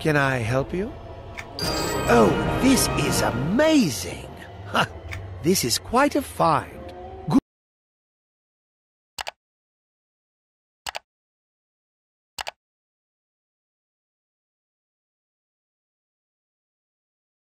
Can I help you? Oh, this is amazing! Huh. This is quite a find.